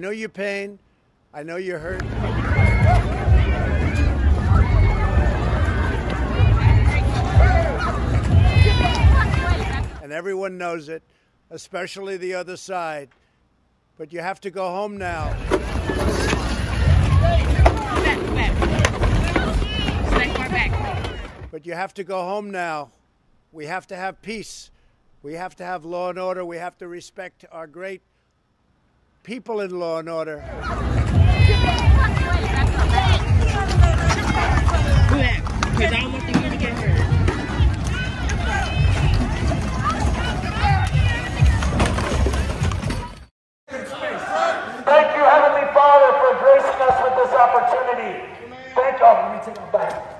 know your pain. I know you're hurt. And everyone knows it, especially the other side. But you have to go home now. But you have to go home now. We have to have peace. We have to have law and order. We have to respect our great people in law and order. Because I want to get hurt. Thank you, Heavenly Father, for gracing us with this opportunity. Thank you. Oh, let me take them back.